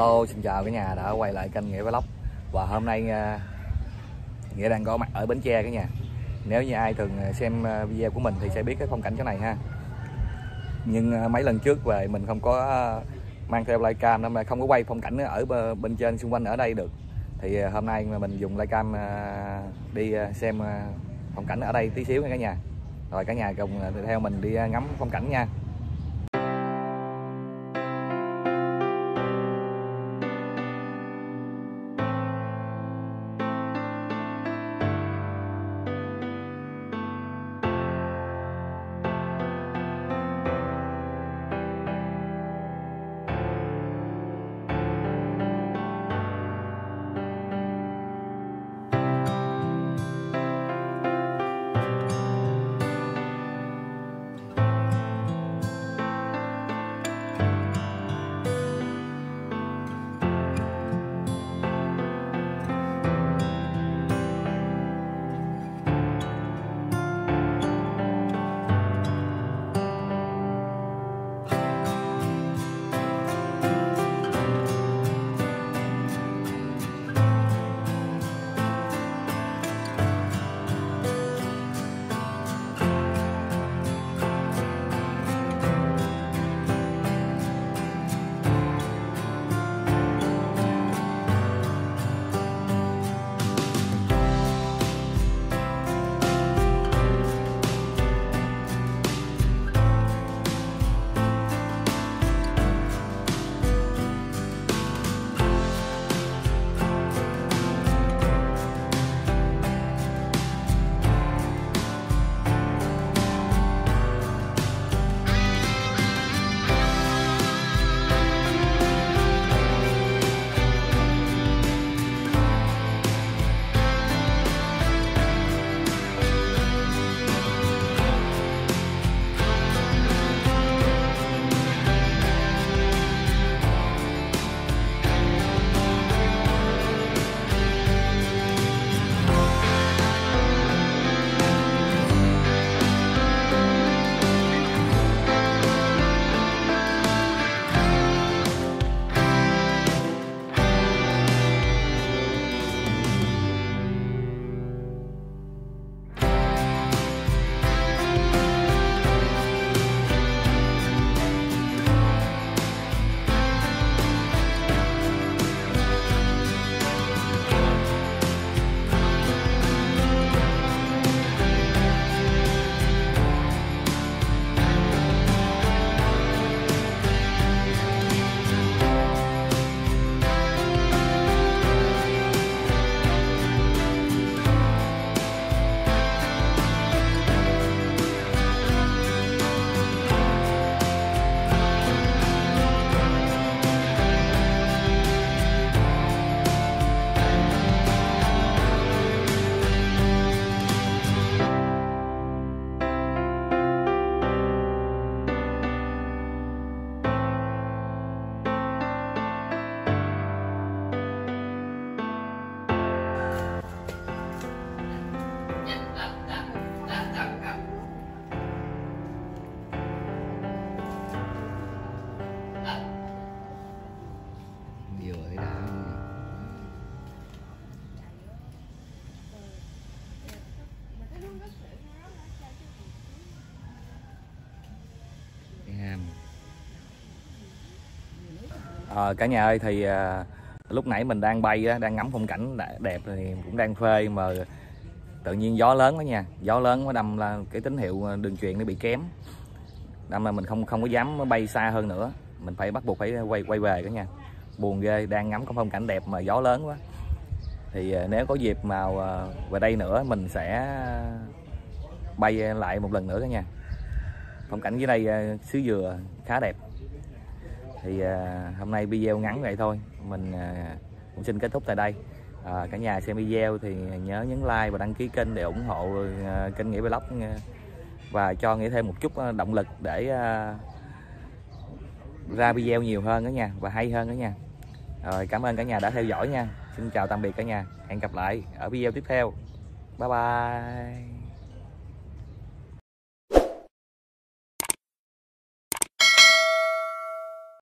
Hello, xin chào cả nhà đã quay lại kênh Nghĩa Vlog. Và hôm nay à, Nghĩa đang có mặt ở Bến Tre cả nhà. Nếu như ai thường à, xem à, video của mình thì sẽ biết cái phong cảnh chỗ này ha. Nhưng mấy lần trước về mình không có mang theo live cam nên không có quay phong cảnh ở bên trên xung quanh ở đây được. Thì hôm nay mình dùng live cam đi xem phong cảnh ở đây tí xíu nha cả nhà. Rồi cả nhà cùng theo mình đi ngắm phong cảnh nha. À, cả nhà ơi thì à, lúc nãy mình đang bay đó, đang ngắm phong cảnh đẹp thì cũng đang phê mà tự nhiên gió lớn quá nha. Gió lớn quá đâm là cái tín hiệu ờ, đường truyền nó bị kém. Đâm là mình không không có dám bay xa hơn nữa. Mình phải bắt buộc phải quay quay về cả nha buồn ghê đang ngắm cái phong cảnh đẹp mà gió lớn quá. Thì à, nếu có dịp mà à, về đây nữa mình sẽ bay lại một lần nữa cả nha phong cảnh dưới đây à, xứ dừa khá đẹp thì à, hôm nay video ngắn vậy thôi. Mình à, cũng xin kết thúc tại đây. À, cả nhà xem video thì nhớ nhấn like và đăng ký kênh để ủng hộ à, kênh nghĩa vlog à, và cho nghĩa thêm một chút à, động lực để à, ra video nhiều hơn đó nha và hay hơn đó nha. Rồi cảm ơn cả nhà đã theo dõi nha. Xin chào tạm biệt cả nhà. Hẹn gặp lại ở video tiếp theo. Bye bye.